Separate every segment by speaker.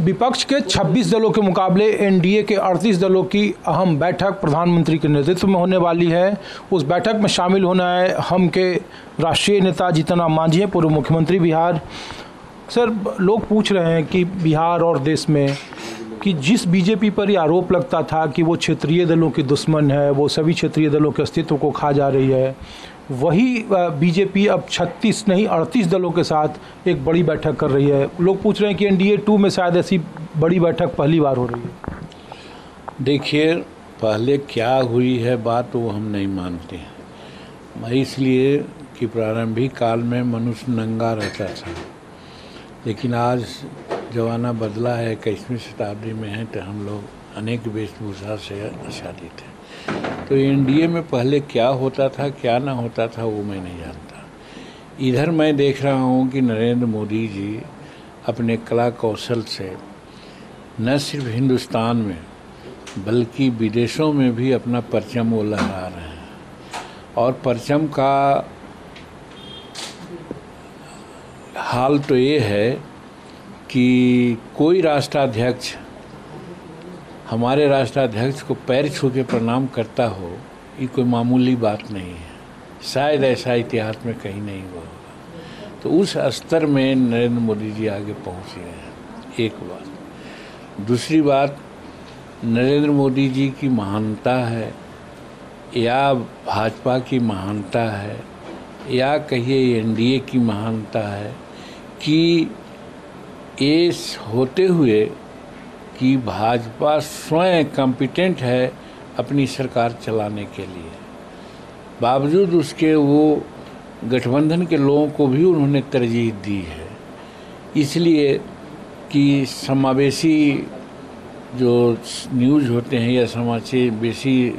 Speaker 1: विपक्ष के 26 दलों के मुकाबले एनडीए के 38 दलों की अहम बैठक प्रधानमंत्री के नेतृत्व में होने वाली है। उस बैठक में शामिल होना है हम के राष्ट्रीय नेता जीतन राम मांझी हैं, पूर्व मुख्यमंत्री बिहार। सर, लोग पूछ रहे हैं कि बिहार और देश में कि जिस बीजेपी पर यह आरोप लगता था कि वो क्षेत्रीय दलों की दुश्मन है, वो सभी क्षेत्रीय दलों के अस्तित्व को खा जा रही है वही बीजेपी अब 36 नहीं 38 दलों के साथ एक बड़ी बैठक कर रही है। लोग पूछ रहे हैं कि एनडीए टू में शायद ऐसी बड़ी बैठक पहली बार हो रही है।
Speaker 2: देखिए, पहले क्या हुई है बात वो हम नहीं मानते हैं। मैं इसलिए कि प्रारंभिक काल में मनुष्य नंगा रहता था। लेकिन आज ज़माना बदला है, इक्कीसवीं शताब्दी में है तो हम लोग अनेक वेशभूषा से आच्छादित हैं तो एनडीए में पहले क्या होता था, क्या ना होता था, वो मैं नहीं जानता। इधर मैं देख रहा हूँ कि नरेंद्र मोदी जी अपने कला कौशल से न सिर्फ़ हिंदुस्तान में, बल्कि विदेशों में भी अपना परचम वो लहरा रहे हैं। और परचम का हाल तो ये है कि कोई राष्ट्राध्यक्ष हमारे राष्ट्राध्यक्ष को पैर छू के प्रणाम करता हो, ये कोई मामूली बात नहीं है। शायद ऐसा इतिहास में कहीं नहीं हुआ होगा। तो उस स्तर में नरेंद्र मोदी जी आगे पहुँच गए हैं, एक बात। दूसरी बात, नरेंद्र मोदी जी की महानता है, या भाजपा की महानता है, या कहिए एनडीए की महानता है कि ये होते हुए कि भाजपा स्वयं कॉम्पिटेंट है अपनी सरकार चलाने के लिए। बावजूद उसके वो गठबंधन के लोगों को भी उन्होंने तरजीह दी है। इसलिए कि समावेशी जो न्यूज़ होते हैं या बेसी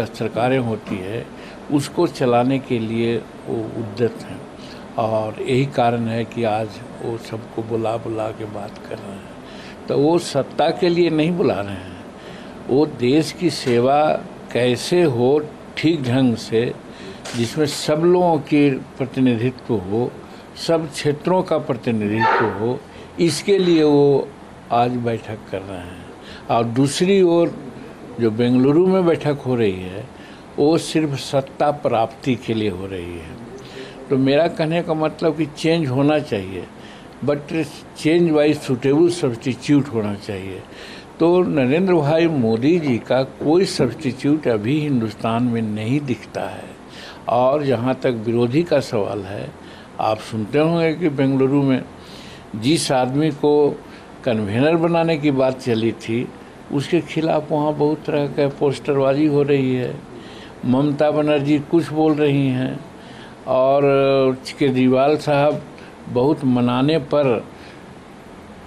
Speaker 2: सरकारें होती है, उसको चलाने के लिए वो उद्यत हैं। और यही कारण है कि आज वो सबको बुला बुला के बात कर रहे हैं। तो वो सत्ता के लिए नहीं बुला रहे हैं। वो देश की सेवा कैसे हो ठीक ढंग से, जिसमें सब लोगों की प्रतिनिधित्व हो, सब क्षेत्रों का प्रतिनिधित्व हो, इसके लिए वो आज बैठक कर रहे हैं। और दूसरी ओर जो बेंगलुरु में बैठक हो रही है, वो सिर्फ़ सत्ता प्राप्ति के लिए हो रही है। तो मेरा कहने का मतलब कि चेंज होना चाहिए but change wise suitable substitute होना चाहिए। तो नरेंद्र भाई मोदी जी का कोई सब्सटीट्यूट अभी हिंदुस्तान में नहीं दिखता है। और जहाँ तक विरोधी का सवाल है, आप सुनते होंगे कि बेंगलुरु में जिस आदमी को कन्वेनर बनाने की बात चली थी, उसके खिलाफ वहाँ बहुत तरह का पोस्टरबाजी हो रही है। ममता बनर्जी कुछ बोल रही हैं। और केजरीवाल साहब बहुत मनाने पर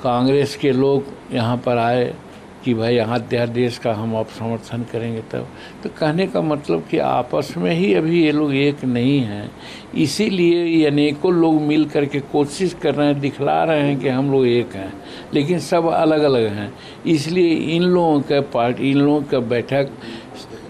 Speaker 2: कांग्रेस के लोग यहाँ पर आए कि भाई यहाँ देश का हम आप समर्थन करेंगे तब। तो कहने का मतलब कि आपस में ही अभी ये लोग एक नहीं हैं। इसीलिए अनेकों लोग मिल करके कोशिश कर रहे हैं, दिखला रहे हैं कि हम लोग एक हैं, लेकिन सब अलग अलग हैं। इसलिए इन लोगों का पार्टी, इन लोगों का बैठक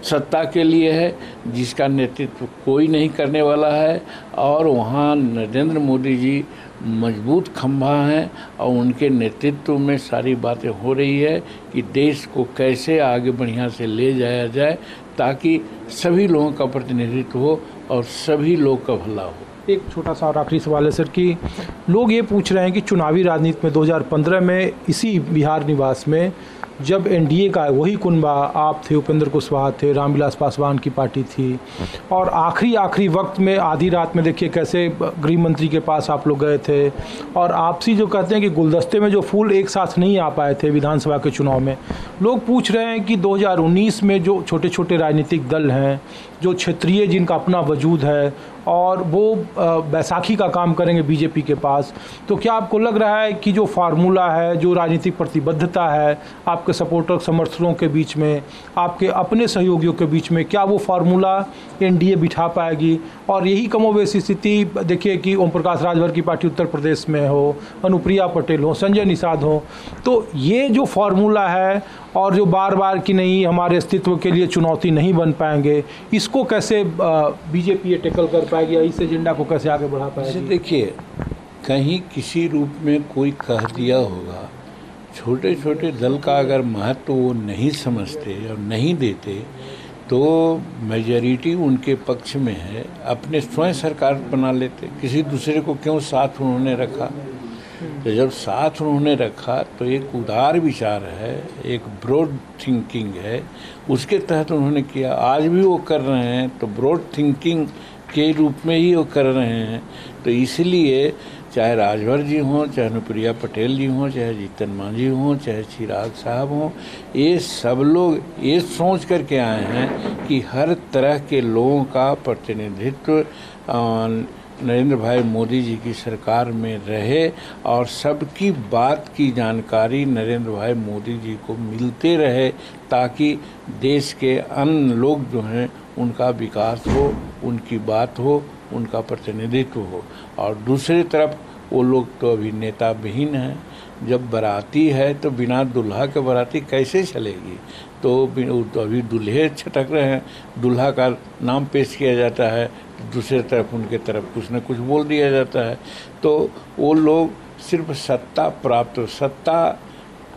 Speaker 2: सत्ता के लिए है, जिसका नेतृत्व कोई नहीं करने वाला है, और वहाँ नरेंद्र मोदी जी मज़बूत खंभा हैं, और उनके नेतृत्व में सारी बातें हो रही है कि देश को कैसे आगे बढ़िया से ले जाया जाए, ताकि सभी लोगों का प्रतिनिधित्व हो और सभी लोग का भला हो।
Speaker 1: एक छोटा सा और आखिरी सवाल है, सर, कि लोग ये पूछ रहे हैं कि चुनावी राजनीति में 2015 में इसी बिहार निवास में जब एनडीए का वही कुनबा, आप थे उपेंद्र कुशवाहा थे, रामविलास पासवान की पार्टी थी। और आखिरी आखिरी वक्त में, आधी रात में देखिए कैसे गृह मंत्री के पास आप लोग गए थे। और आपसी जो कहते हैं कि गुलदस्ते में जो फूल एक साथ नहीं आ पाए थे विधानसभा के चुनाव में, लोग पूछ रहे हैं कि 2019 में जो छोटे छोटे राजनीतिक दल हैं, जो क्षेत्रीय जिनका अपना वजूद है और वो बैसाखी का काम करेंगे बीजेपी के पास। तो क्या आपको लग रहा है कि जो फार्मूला है, जो राजनीतिक प्रतिबद्धता है आपके सपोर्टर समर्थकों के बीच में, आपके अपने सहयोगियों के बीच में, क्या वो फार्मूला एनडीए बिठा पाएगी? और यही कमोवेश स्थिति, देखिए कि ओम प्रकाश राजभर की पार्टी उत्तर प्रदेश में हो, अनुप्रिया पटेल हो, संजय निषाद हो तो ये जो फार्मूला है और जो बार बार कि नहीं, हमारे अस्तित्व के लिए चुनौती नहीं बन पाएँगे, इसको कैसे बीजेपी टेकल कर पाएगी या इस एजेंडा को कैसे आगे बढ़ा पाएगी?
Speaker 2: देखिए, कहीं किसी रूप में कोई कह दिया होगा छोटे छोटे दल का अगर महत्व वो नहीं समझते और नहीं देते तो मेजॉरिटी उनके पक्ष में है, अपने स्वयं सरकार बना लेते, किसी दूसरे को क्यों साथ उन्होंने रखा? तो जब साथ उन्होंने रखा तो एक उदार विचार है, एक ब्रॉड थिंकिंग है। उसके तहत उन्होंने किया, आज भी वो कर रहे हैं तो ब्रॉड थिंकिंग के रूप में ही वो कर रहे हैं। तो इसलिए चाहे राजभर जी हों, चाहे अनुप्रिया पटेल जी हों, चाहे जीतन मांझी हों, चाहे चिराग साहब हों, ये सब लोग ये सोच करके आए हैं कि हर तरह के लोगों का प्रतिनिधित्व नरेंद्र भाई मोदी जी की सरकार में रहे और सबकी बात की जानकारी नरेंद्र भाई मोदी जी को मिलते रहे ताकि देश के अन्य लोग जो हैं उनका विकास हो उनकी बात हो उनका प्रतिनिधित्व हो। और दूसरी तरफ़ वो लोग तो अभी नेता विहीन हैं। जब बराती है तो बिना दुल्हा के बराती कैसे चलेगी? तो, तो अभी दूल्हे छटक रहे हैं। दुल्हा का नाम पेश किया जाता है दूसरे तरफ़ उनके तरफ़ कुछ न कुछ बोल दिया जाता है तो वो लोग सिर्फ़ सत्ता प्राप्त सत्ता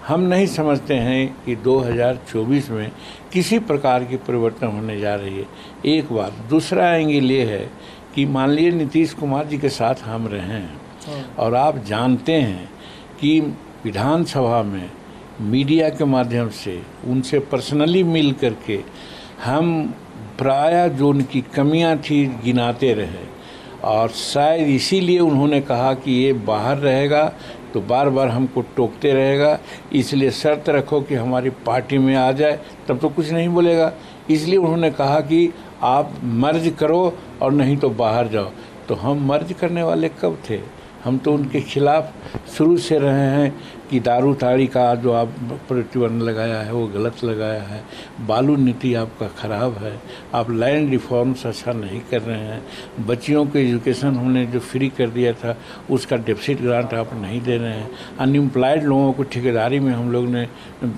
Speaker 2: हम नहीं समझते हैं कि 2024 में किसी प्रकार की परिवर्तन होने जा रही है एक बात दूसरा एंगल ये है कि मान लीजिए नीतीश कुमार जी के साथ हम रहे हैं हाँ। और आप जानते हैं कि विधानसभा में मीडिया के माध्यम से उनसे पर्सनली मिल करके हम प्राय जो उनकी कमियाँ थी, गिनाते रहे। और शायद इसीलिए उन्होंने कहा कि ये बाहर रहेगा तो बार बार हमको टोकते रहेगा। इसलिए शर्त रखो कि हमारी पार्टी में आ जाए, तब तो कुछ नहीं बोलेगा। इसलिए उन्होंने कहा कि आप मर्ज करो और नहीं तो बाहर जाओ। तो हम मर्ज करने वाले कब थे? हम तो उनके खिलाफ शुरू से रहे हैं। कि दारू ताड़ी का जो आप प्रतिबंध लगाया है, वो गलत लगाया है। बालू नीति आपका ख़राब है। आप लैंड रिफॉर्म्स अच्छा नहीं कर रहे हैं। बच्चियों को एजुकेशन हमने जो फ्री कर दिया था, उसका डेफिसिट ग्रांट आप नहीं दे रहे हैं। अनएम्प्लॉयड लोगों को ठेकेदारी में हम लोग ने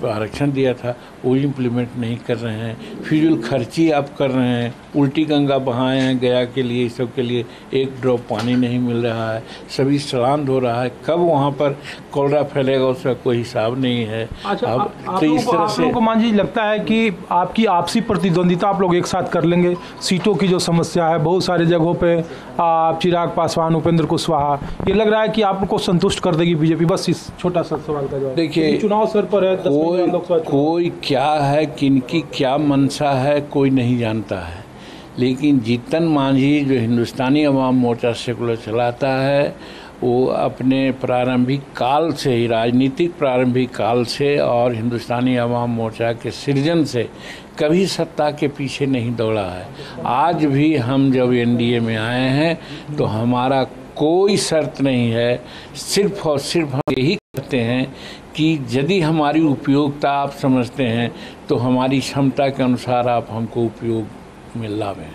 Speaker 2: आरक्षण दिया था, वो इम्प्लीमेंट नहीं कर रहे हैं। फिजूल खर्ची आप कर रहे हैं। उल्टी गंगा बहाए हैं गया के लिए, सब के लिए एक ड्रॉप पानी नहीं मिल रहा है। सभी सलांद हो रहा है। कब वहाँ पर कोलरा फैलेगा? जाएगा उसका कोई हिसाब नहीं है।
Speaker 1: अच्छा अब आ, तो इस तरह से मान जी लगता है कि आपकी आपसी प्रतिद्वंदिता आप लोग एक साथ कर लेंगे। सीटों की जो समस्या है बहुत सारी जगहों पे आप चिराग पासवान उपेंद्र कुशवाहा ये लग रहा है कि आपको संतुष्ट कर देगी बीजेपी। बस इस छोटा सा सवाल का जवाब।
Speaker 2: देखिए
Speaker 1: चुनाव सर पर है
Speaker 2: कोई कोई क्या है किनकी क्या मंशा है कोई नहीं जानता है। लेकिन जीतन मांझी जो हिंदुस्तानी अवाम मोर्चा सेकुलर चलाता है वो अपने प्रारंभिक काल से ही, राजनीतिक प्रारंभिक काल से और हिंदुस्तानी अवाम मोर्चा के सृजन से कभी सत्ता के पीछे नहीं दौड़ा है। आज भी हम जब एनडीए में आए हैं तो हमारा कोई शर्त नहीं है, सिर्फ़ और सिर्फ़ हम यही कहते हैं कि यदि हमारी उपयोगिता आप समझते हैं तो हमारी क्षमता के अनुसार आप हमको उपयोग में लावें।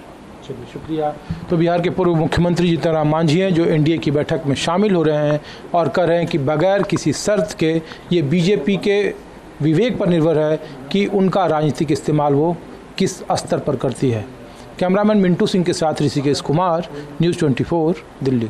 Speaker 1: चलिए शुक्रिया। तो बिहार के पूर्व मुख्यमंत्री जीतन मांझी हैं, जो एनडीए की बैठक में शामिल हो रहे हैं और कह रहे हैं कि बगैर किसी शर्त के ये बीजेपी के विवेक पर निर्भर है कि उनका राजनीतिक इस्तेमाल वो किस स्तर पर करती है। कैमरामैन मिंटू सिंह के साथ ऋषिकेश कुमार, न्यूज़ 24 दिल्ली।